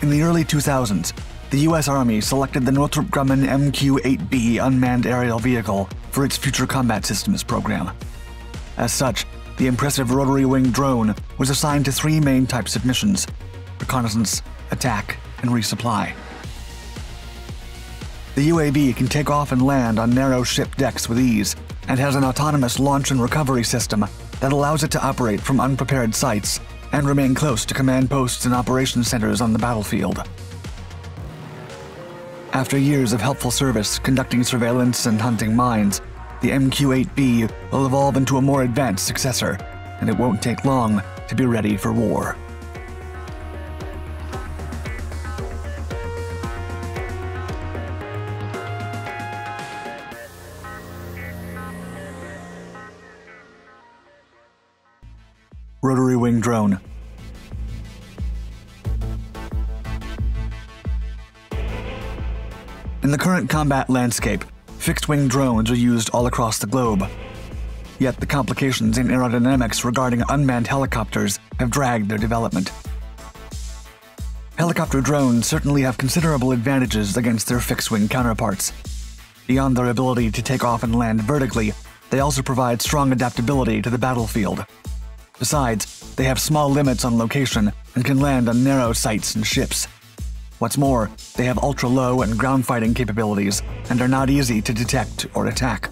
In the early 2000s, the U.S. Army selected the Northrop Grumman MQ-8B unmanned aerial vehicle for its Future Combat Systems program. As such, the impressive rotary-wing drone was assigned to three main types of missions reconnaissance, attack, and resupply. The UAV can take off and land on narrow ship decks with ease and has an autonomous launch and recovery system that allows it to operate from unprepared sites and remain close to command posts and operation centers on the battlefield. After years of helpful service conducting surveillance and hunting mines, the MQ-8B will evolve into a more advanced successor, and it won't take long to be ready for war. Rotary Wing Drone In the current combat landscape, fixed-wing drones are used all across the globe. Yet the complications in aerodynamics regarding unmanned helicopters have dragged their development. Helicopter drones certainly have considerable advantages against their fixed-wing counterparts. Beyond their ability to take off and land vertically, they also provide strong adaptability to the battlefield. Besides, they have small limits on location and can land on narrow sites and ships. What's more, they have ultra low and ground fighting capabilities and are not easy to detect or attack.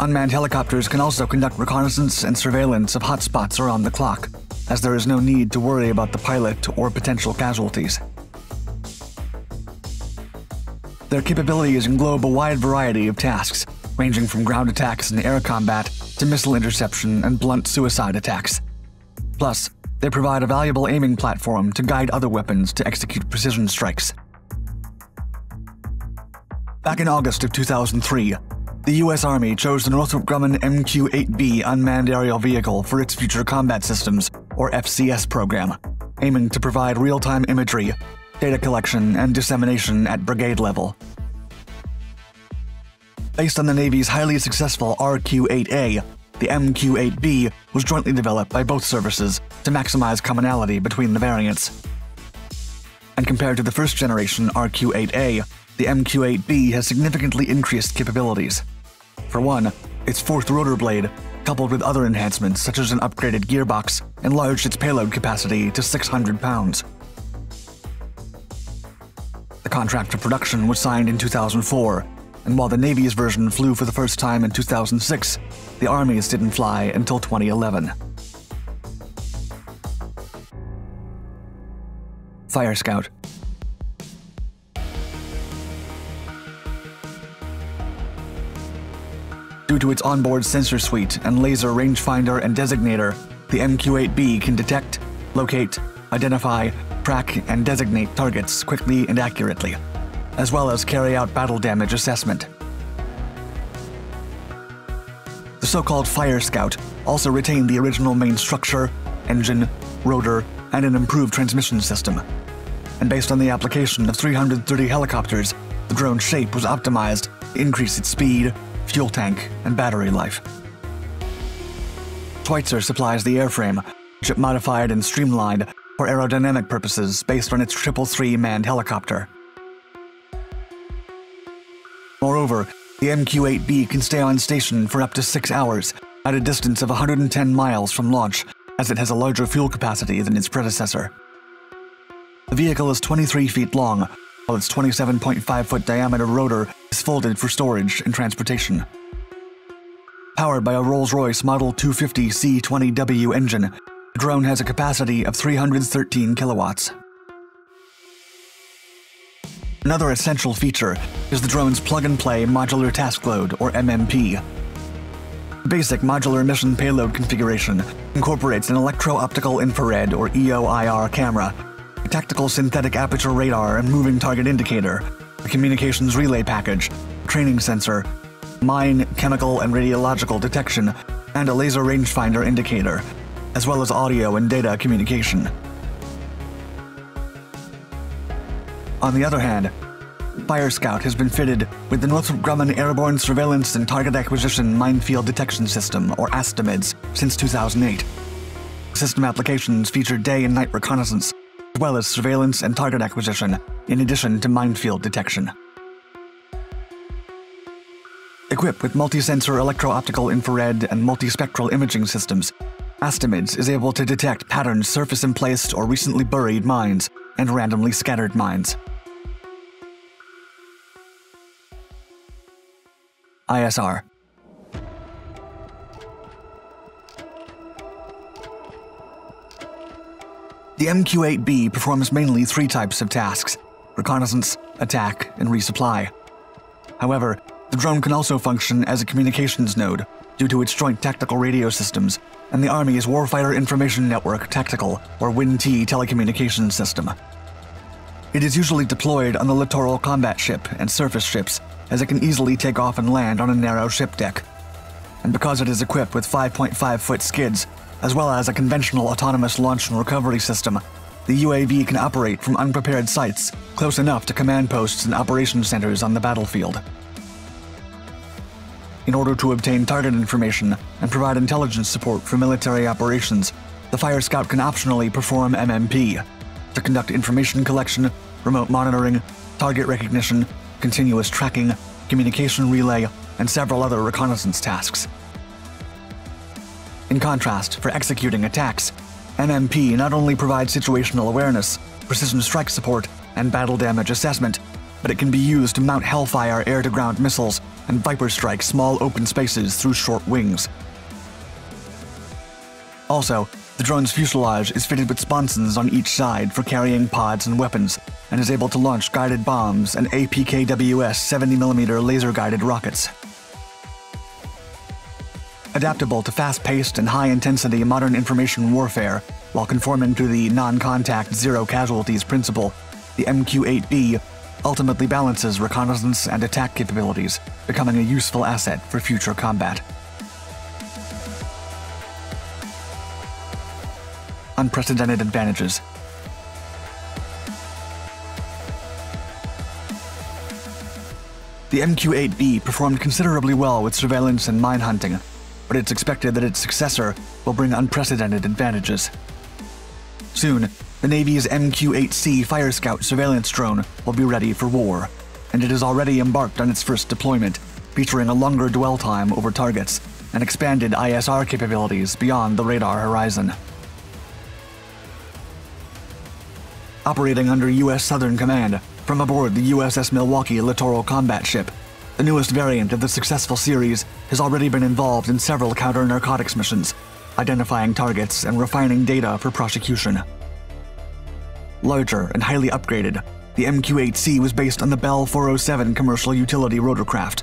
Unmanned helicopters can also conduct reconnaissance and surveillance of hotspots around the clock, as there is no need to worry about the pilot or potential casualties. Their capabilities englobe a wide variety of tasks, ranging from ground attacks and air combat to missile interception and blunt suicide attacks. Plus, they provide a valuable aiming platform to guide other weapons to execute precision strikes. Back in August of 2003, the U.S. Army chose the Northrop Grumman MQ-8B unmanned aerial vehicle for its Future Combat Systems, or FCS program, aiming to provide real-time imagery, data collection, and dissemination at brigade level. Based on the Navy's highly successful RQ-8A, the MQ-8B was jointly developed by both services to maximize commonality between the variants. And compared to the first generation RQ-8A, the MQ-8B has significantly increased capabilities. For one, its fourth rotor blade, coupled with other enhancements such as an upgraded gearbox, enlarged its payload capacity to 600 pounds. The contract for production was signed in 2004, and while the Navy's version flew for the first time in 2006, the Army's didn't fly until 2011. Fire Scout Due to its onboard sensor suite and laser rangefinder and designator, the MQ-8B can detect, locate, identify, track, and designate targets quickly and accurately as well as carry out battle damage assessment. The so-called Fire Scout also retained the original main structure, engine, rotor, and an improved transmission system. And based on the application of 330 helicopters, the drone's shape was optimized to increase its speed, fuel tank, and battery life. Schweizer supplies the airframe, which it modified and streamlined for aerodynamic purposes based on its 333 manned helicopter. Moreover, the MQ-8B can stay on station for up to six hours at a distance of 110 miles from launch, as it has a larger fuel capacity than its predecessor. The vehicle is 23 feet long, while its 27.5 foot diameter rotor is folded for storage and transportation. Powered by a Rolls-Royce Model 250 C20W engine, the drone has a capacity of 313 kilowatts. Another essential feature is the drone's plug-and-play modular task load, or MMP. Basic modular mission payload configuration incorporates an electro-optical infrared, or EOIR camera, a tactical synthetic aperture radar and moving target indicator, a communications relay package, training sensor, mine, chemical, and radiological detection, and a laser rangefinder indicator, as well as audio and data communication. On the other hand, Fire Scout has been fitted with the Northrop Grumman Airborne Surveillance and Target Acquisition Minefield Detection System, or ASTAMIDS, since 2008. System applications feature day and night reconnaissance, as well as surveillance and target acquisition, in addition to minefield detection. Equipped with multi-sensor electro-optical infrared and multispectral imaging systems, ASTAMIDS is able to detect patterns surface emplaced or recently buried mines and randomly scattered mines. ISR The MQ-8B performs mainly three types of tasks reconnaissance, attack, and resupply. However, the drone can also function as a communications node due to its joint tactical radio systems and the Army's Warfighter Information Network Tactical or WIN-T telecommunications system. It is usually deployed on the littoral combat ship and surface ships, as it can easily take off and land on a narrow ship deck. And because it is equipped with 5.5 foot skids, as well as a conventional autonomous launch and recovery system, the UAV can operate from unprepared sites close enough to command posts and operation centers on the battlefield. In order to obtain target information and provide intelligence support for military operations, the Fire Scout can optionally perform MMP to conduct information collection, remote monitoring, target recognition, continuous tracking, communication relay, and several other reconnaissance tasks. In contrast, for executing attacks, MMP not only provides situational awareness, precision strike support, and battle damage assessment, but it can be used to mount Hellfire air to ground missiles and Viper strike small open spaces through short wings. Also, the drone's fuselage is fitted with sponsons on each side for carrying pods and weapons, and is able to launch guided bombs and APKWS 70mm laser guided rockets. Adaptable to fast paced and high intensity modern information warfare, while conforming to the non contact zero casualties principle, the MQ 8B ultimately balances reconnaissance and attack capabilities, becoming a useful asset for future combat. Unprecedented advantages. The MQ-8B performed considerably well with surveillance and mine hunting, but it's expected that its successor will bring unprecedented advantages. Soon, the Navy's MQ-8C Fire Scout surveillance drone will be ready for war, and it has already embarked on its first deployment, featuring a longer dwell time over targets and expanded ISR capabilities beyond the radar horizon. Operating under U.S. Southern Command from aboard the USS Milwaukee littoral combat ship, the newest variant of the successful series has already been involved in several counter narcotics missions, identifying targets and refining data for prosecution. Larger and highly upgraded, the MQ-8C was based on the Bell 407 commercial utility rotorcraft.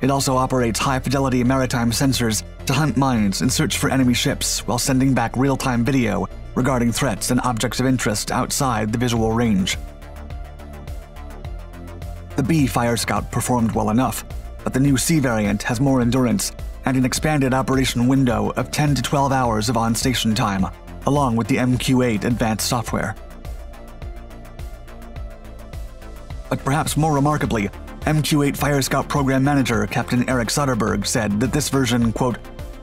It also operates high-fidelity maritime sensors to hunt mines and search for enemy ships while sending back real-time video regarding threats and objects of interest outside the visual range. The B Fire Scout performed well enough, but the new C variant has more endurance and an expanded operation window of 10 to 12 hours of on-station time, along with the MQ-8 advanced software. But perhaps more remarkably, MQ-8 Fire Scout Program Manager Captain Eric Soderberg said that this version, quote,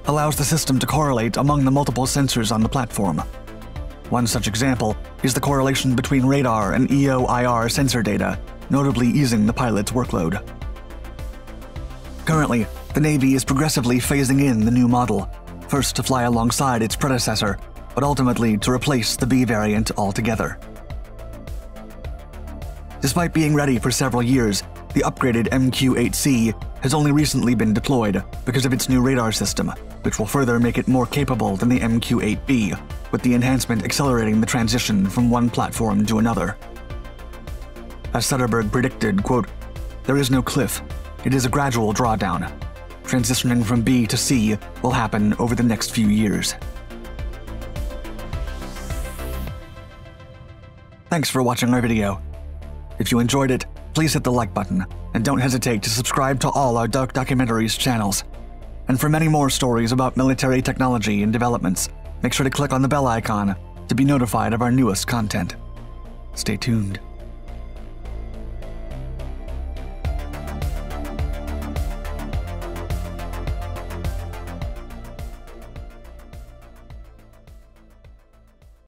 allows the system to correlate among the multiple sensors on the platform. One such example is the correlation between radar and EO-IR sensor data, notably easing the pilot's workload. Currently, the Navy is progressively phasing in the new model, first to fly alongside its predecessor, but ultimately to replace the B variant altogether. Despite being ready for several years, the upgraded MQ-8C has only recently been deployed because of its new radar system, which will further make it more capable than the MQ-8B, with the enhancement accelerating the transition from one platform to another. As Soderberg predicted, quote, there is no cliff, it is a gradual drawdown. Transitioning from B to C will happen over the next few years. Thanks for watching our video. If you enjoyed it, please hit the like button, and don't hesitate to subscribe to all our Dark Documentaries channels. And for many more stories about military technology and developments, make sure to click on the bell icon to be notified of our newest content. Stay tuned.